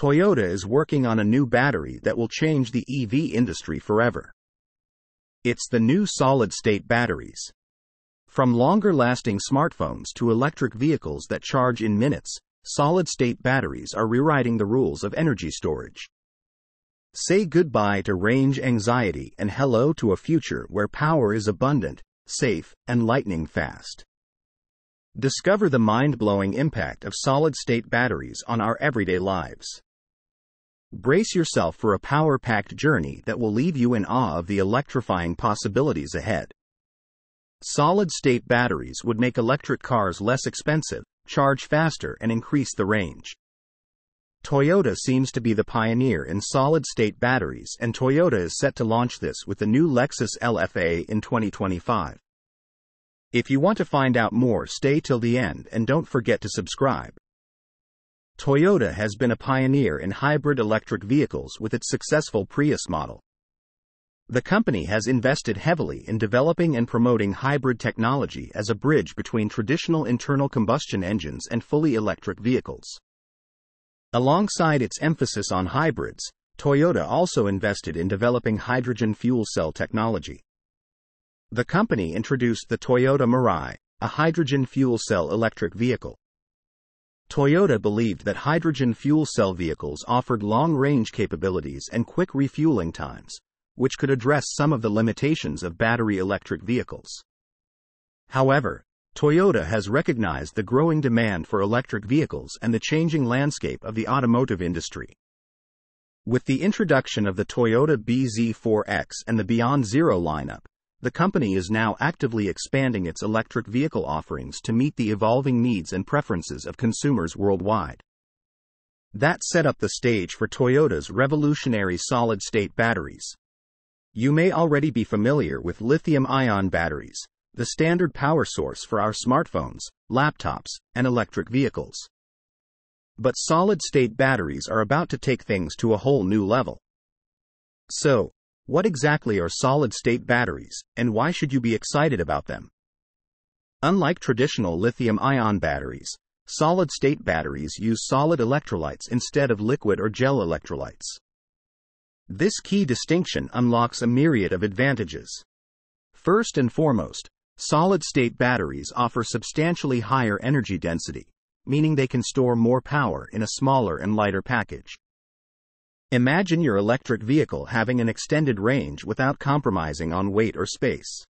Toyota is working on a new battery that will change the EV industry forever. It's the new solid state batteries. From longer lasting smartphones to electric vehicles that charge in minutes, solid state batteries are rewriting the rules of energy storage. Say goodbye to range anxiety and hello to a future where power is abundant, safe, and lightning fast. Discover the mind blowing impact of solid state batteries on our everyday lives. Brace yourself for a power packed journey that will leave you in awe of the electrifying possibilities ahead. Solid state batteries would make electric cars less expensive, charge faster, and increase the range. Toyota seems to be the pioneer in solid state batteries, and Toyota is set to launch this with the new Lexus LFA in 2025. If you want to find out more, stay till the end and don't forget to subscribe. Toyota has been a pioneer in hybrid electric vehicles with its successful Prius model. The company has invested heavily in developing and promoting hybrid technology as a bridge between traditional internal combustion engines and fully electric vehicles. Alongside its emphasis on hybrids, Toyota also invested in developing hydrogen fuel cell technology. The company introduced the Toyota Mirai, a hydrogen fuel cell electric vehicle. Toyota believed that hydrogen fuel cell vehicles offered long range capabilities and quick refueling times, which could address some of the limitations of battery electric vehicles. However, Toyota has recognized the growing demand for electric vehicles and the changing landscape of the automotive industry. With the introduction of the Toyota BZ4X and the Beyond Zero lineup, the company is now actively expanding its electric vehicle offerings to meet the evolving needs and preferences of consumers worldwide. That set up the stage for Toyota's revolutionary solid state batteries. You may already be familiar with lithium ion batteries, the standard power source for our smartphones, laptops, and electric vehicles. But solid state batteries are about to take things to a whole new level. So, what exactly are solid state batteries, and why should you be excited about them? Unlike traditional lithium ion batteries, solid state batteries use solid electrolytes instead of liquid or gel electrolytes. This key distinction unlocks a myriad of advantages. First and foremost, Solid state batteries offer substantially higher energy density, meaning they can store more power in a smaller and lighter package. Imagine your electric vehicle having an extended range without compromising on weight or space.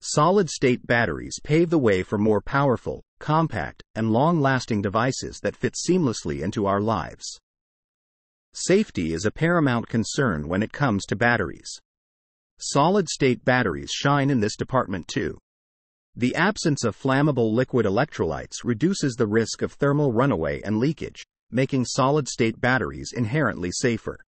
Solid state batteries pave the way for more powerful, compact, and long lasting devices that fit seamlessly into our lives. Safety is a paramount concern when it comes to batteries. Solid state batteries shine in this department too. The absence of flammable liquid electrolytes reduces the risk of thermal runaway and leakage, making solid state batteries inherently safer.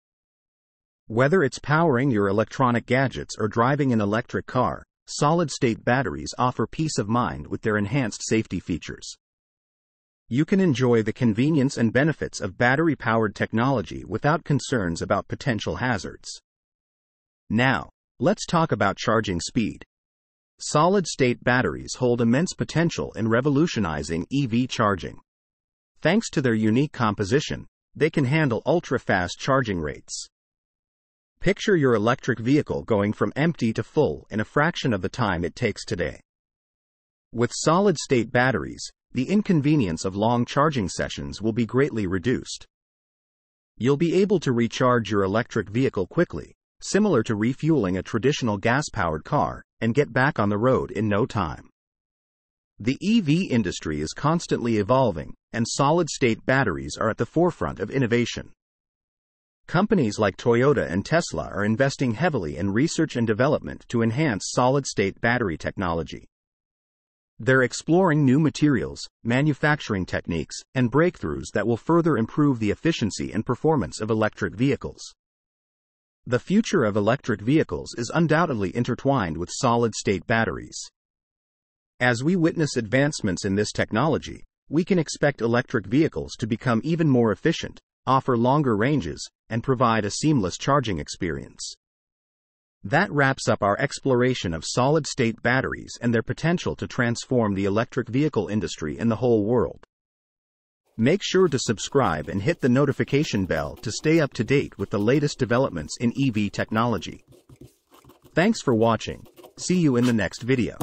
Whether it's powering your electronic gadgets or driving an electric car, solid state batteries offer peace of mind with their enhanced safety features. You can enjoy the convenience and benefits of battery powered technology without concerns about potential hazards. Now, Let's talk about charging speed. Solid state batteries hold immense potential in revolutionizing EV charging. Thanks to their unique composition, they can handle ultra fast charging rates. Picture your electric vehicle going from empty to full in a fraction of the time it takes today. With solid state batteries, the inconvenience of long charging sessions will be greatly reduced. You'll be able to recharge your electric vehicle quickly, similar to refueling a traditional gas powered car, and get back on the road in no time. The EV industry is constantly evolving, and solid state batteries are at the forefront of innovation. Companies like Toyota and Tesla are investing heavily in research and development to enhance solid state battery technology. They're exploring new materials, manufacturing techniques, and breakthroughs that will further improve the efficiency and performance of electric vehicles. The future of electric vehicles is undoubtedly intertwined with solid state batteries. As we witness advancements in this technology, we can expect electric vehicles to become even more efficient, offer longer ranges, and provide a seamless charging experience. That wraps up our exploration of solid state batteries and their potential to transform the electric vehicle industry in the whole world. Make sure to subscribe and hit the notification bell to stay up to date with the latest developments in EV technology. Thanks for watching. See you in the next video.